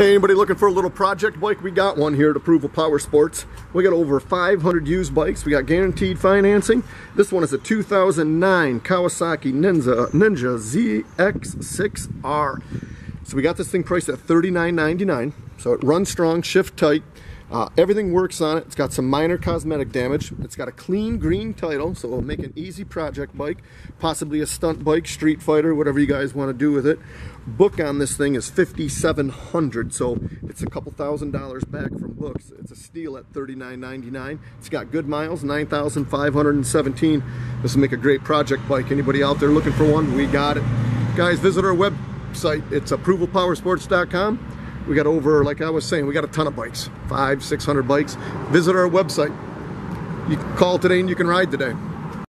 Hey, anybody looking for a little project bike? We got one here at Approval Power Sports. We got over 500 used bikes. We got guaranteed financing. This one is a 2009 Kawasaki Ninja, Ninja ZX6R. So we got this thing priced at $39.99. So it runs strong, shift tight. Uh, everything works on it. It's got some minor cosmetic damage. It's got a clean green title, so it'll make an easy project bike, possibly a stunt bike, street fighter, whatever you guys want to do with it. Book on this thing is 5700 so it's a couple thousand dollars back from books. It's a steal at $39.99. It's got good miles, 9,517. This will make a great project bike. Anybody out there looking for one, we got it. Guys, visit our website. It's approvalpowersports.com we got over, like I was saying, we got a ton of bikes, five, 600 bikes. Visit our website. You call today and you can ride today.